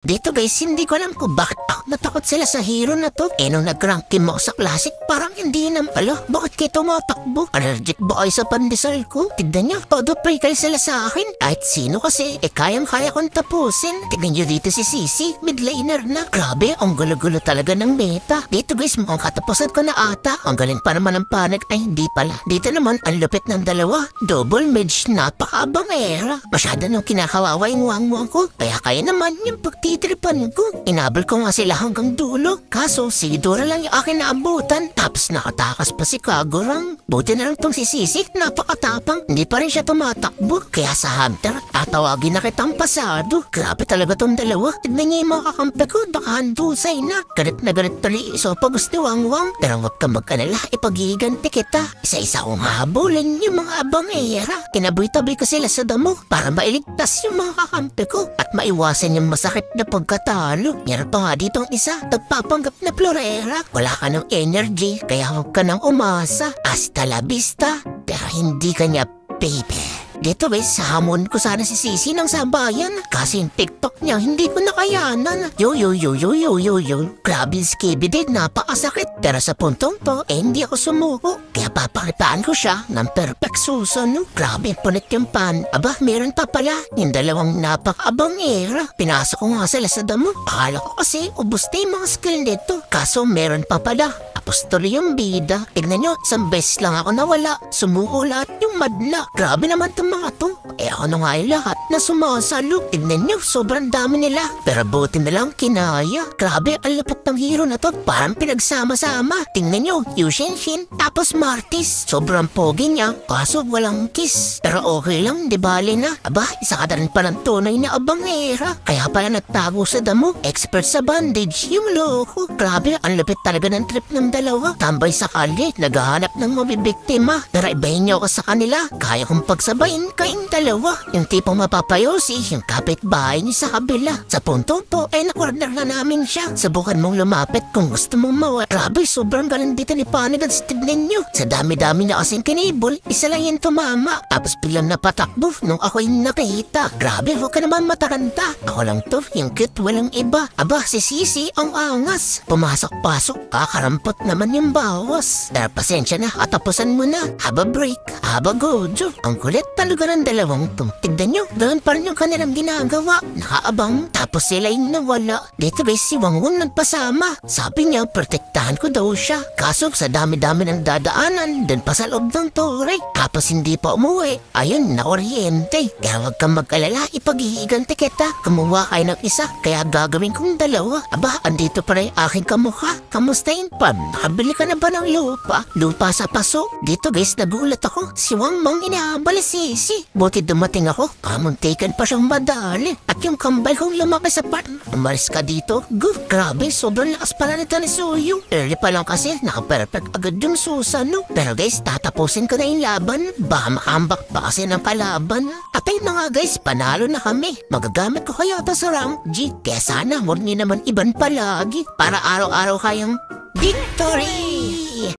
Dito guys, hindi ko alam kung bakit ako natakot sila sa hero na to. Eh nung nag-rank mo sa classic, parang hindi naman pala. Bakit kayo tumatakbo? Allergic ba kayo sa pandesal ko? Tignan nyo, todo pray kayo sila sa akin. Kahit sino kasi, eh kayang-kaya kong tapusin. Tignan nyo dito si Sisi, mid laner na. Grabe, ang gulo-gulo talaga ng meta. Dito guys, mukhang katapusan ko na ata. Ang galing pa naman ng panic. Ay, hindi pala. Dito naman, ang lupit ng dalawa. Double mage, napakaabang era. Masyado nung kinakawawa yung wangwang ko. Kaya kaya naman yung pagtitripan ko. Inabol ko nga sila hanggang dulo. Kaso, si Dora lang yung akin naabutan. Tapos nakatakas pa si Kagurang. Buti na lang tong si Sisik, napakatapang. Hindi pa rin siya tumatakbo. Kaya sa Hunter, tatawagin na kitang pasado. Grabe talaga tong dalawa. Tignan niya yung mga kakampi ko, nakahandusay na. Galit na galit tuloy iso pag gusto wangwang. Pero huwag ka mag-alala, ipagiganti kita. Isa-isa kong habulin yung mga abangera. Kinaboy-taboy ko sila sa damo para mailigtas yung mga kakampi ko at maiwasan yung masakit na pagkatalo. Meron pa nga dito isa, nagpapanggap na florera. Wala ka ng energy, kaya huwag ka nang umasa. Hasta la vista, pero hindi ka niya baby. Dito guys, hamon ko sana si Sisi ng sabayan. Kasi yung TikTok niya, hindi ko nakayanan. Yo yo yo yo yo yo yo. Grabe yung skibidi, napakasakit. Pero sa puntong to, eh hindi ako sumuko. Kaya papakitaan ko siya ng perfect susan. Grabe, punit yung pan. Aba, meron pa pala. Yung dalawang napakabangera. Pinasok ko nga sila sa damo. Akala ko kasi, ubus na yung mga skill nito. Kaso meron pa pala. Tapos tuloy yung bida. Tignan nyo, isang beses lang ako nawala. Sumuko lahat yung madla. Grabe naman itong mga to. Eh na nga yung lahat na sumasalo. Tignan nyo, sobrang dami nila. Pero buti na lang kinaya. Grabe, ang lapot ng hero na to. Parang pinagsama-sama. Tingnan nyo, Yushin Shin, tapos Martis. Sobrang pogi niya, kaso walang kiss. Pero okay lang, di bali na. Aba, isa ka rin pa ng tunay na abangera. Kaya pala nagtago sa damo. Expert sa bandage, yung loko. Grabe, ang lapit talaga ng trip ng dalawa. Tambay sa kalye, naghahanap ng mabibiktima. Pero ibahin niyo ako sa kanila. Kaya kong pagsabayin kayong dalawa. Yung tipong mapapayosi, yung kapitbahay niyo sa kabila. Sa punto po, ay nakorner na namin siya. Subukan mong lumapit kung gusto mong mawa. Grabe, sobrang galing dito ni Panig at tignan niyo. Sa dami-dami na kasing kinibol, isa lang yung tumama. Tapos biglang napatakbo nung ako yung nakita. Grabe, huwag ka naman mataranta. Ako lang to, yung cute, walang iba. Aba, si Sisi ang angas. Pumasok-pasok, kakarampot naman yung bawas. Dahil pasensya na, atapusan mo na. Haba break, haba gojo. Ang kulit talaga ng dalawang to. Tignan nyo, doon pa rin yung kanilang ginagawa. Nakaabang, tapos sila yung nawala. Dito guys, si Wangwon nagpasama. Sabi niya, protektahan ko daw siya. Kaso sa dami-dami ng dadaanan, doon pa sa loob ng tore. Tapos hindi pa umuwi. Ayun, naoriente. Kaya huwag kang mag-alala, ipaghihiganti kita. Kumuha kayo ng isa, kaya gagawin kong dalawa. Aba, andito pa rin aking kamukha. Kamusta yun, Pam? Nakabili ka na ba ng lupa? Lupa sa paso? Dito guys, nagulat ako. Si Wang Mang inaabal si Sisi. Buti dumating ako, kamuntikan pa siyang madali. At yung kambal kong lumaki sa pan. Umalis ka dito? Gu, grabe, sobrang lakas pala nito ni Suyo. Early pa lang kasi, naka-perfect agad yung Susan, no? Pero guys, tatapusin ko na yung laban. Baka makambak pa kasi ng kalaban. At ayun na nga guys, panalo na kami. Magagamit ko kaya ito sa rank G. Kaya sana huwag naman iban palagi para araw-araw kayong victory!